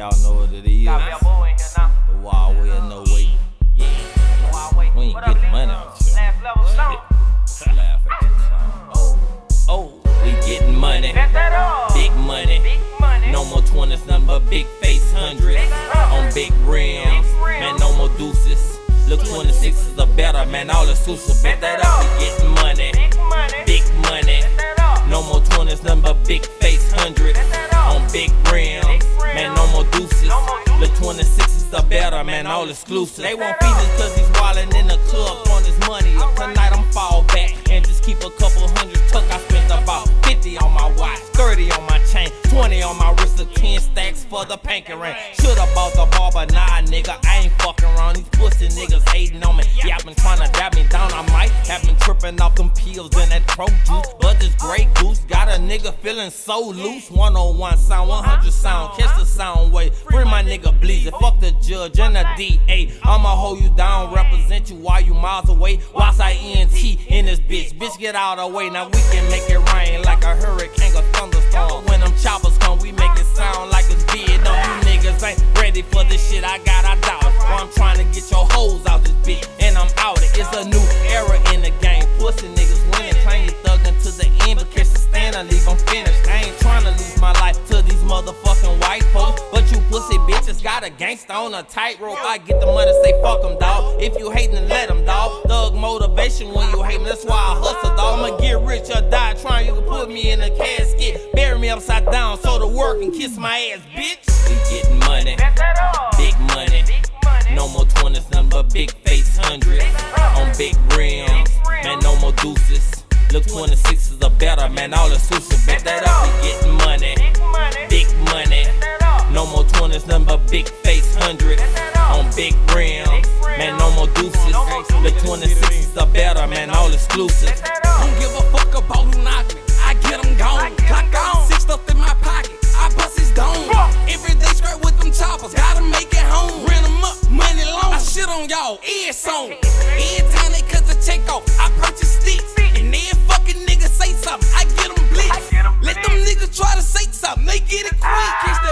Y'all know what it is. Got in here now. The wild way or no way. Yeah. We ain't getting money out here. Last level song. Laugh at the clown. Oh, oh, we getting money. Set that up. Big money. Big money. No more 20s, nothing but big face hundreds. On big rims. Man, no more deuces. Look, 26s are better, man. All the suits are bet that up. We getting money. Big money. Look, 26s are better, man. All exclusive. They want features cause he's wildin' in the club on his money. Up tonight, I'm fall back and just keep a couple hundred tuck. I spent about 50 on my watch, 30 on my chain, 20 on my wrist, of 10 stacks for the panky ring. Shoulda bought the bar, but nah, nigga, I ain't fucking around. These pussy niggas hating on me. Yeah, I been trying to dab me down. I might have been tripping off them pills and that pro juice. But this Grey Goose got a nigga feeling so loose. 101 sound, 100 judge and the DA. I'ma hold you down, represent you while you miles away. Watch I ENT in this bitch. Bitch, get out of the way. Now we can make it rain like a hurricane or thunderstorm. When them finished. I ain't trying to lose my life to these motherfucking white folks, but you pussy bitches got a gangsta on a tightrope. I get the money, say fuck 'em, dawg. If you hatin', let 'em, dawg. Thug motivation when you hatin', that's why I hustle, dawg. I'ma get rich or die trying. You can put me in a casket, bury me upside down, so the work and kiss my ass, bitch. We getting money, Set that up. big money. No more 20s, nothing but big face hundreds. Uh, on big rims, man, no more deuces. Look, 26s are better, man. All the suits are bet that up. We getting money, Big money. big money. Set up. No more 20s, nothing but big face hundreds. On big rims, man, no more deuces. Look, 26s are better, man. All exclusive. Set. Don't give a fuck about who knock me. I get them gone. Clock out, six stuff in my pocket.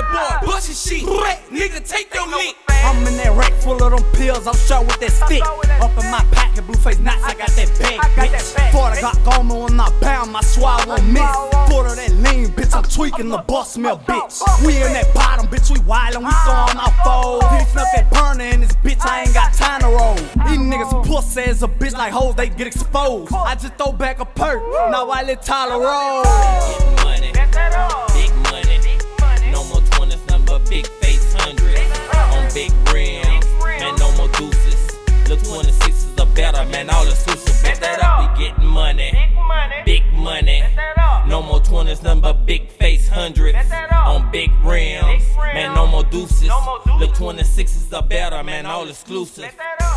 Boy, uh-huh. bust his shit. Nigga, take your lick. I'm in that rack full of them pills, I'm shot with that stick. Up in my pocket, blue face knots, I got that bag, I got that bitch. bag, Thought I bitch. got gone when I bound, my swallow won't miss. Thought of that lean, bitch, I'm uh, tweaking the uh, bus smell, uh, bitch. We in that bottom, bitch, we wildin', we throwin' our foes. Beefing up that burner in this bitch, I ain't got time to roll. These niggas pussy as a bitch like hoes, they get exposed. I just throw back a perk, now I let Tyler roll. Better, man. All the are bet that up. We getting money, Big money. big money. No more 20s, nothing but big face hundreds. On big rims, man, no more deuces. Look, 26s are better, man. All exclusive. Set that up.